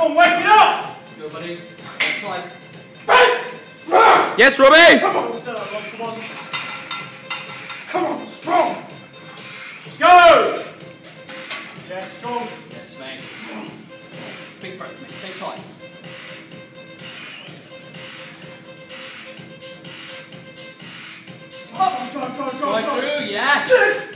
on, wake it up! Go, buddy. Try. Yes, Robbie! Come on, Rob, come on. Come on, strong. Go! Yeah, strong. Yes, mate. Big breath, mate. Stay tight. Try, try, try, try, Right through, yes!